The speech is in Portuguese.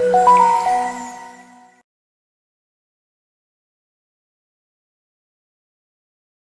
Música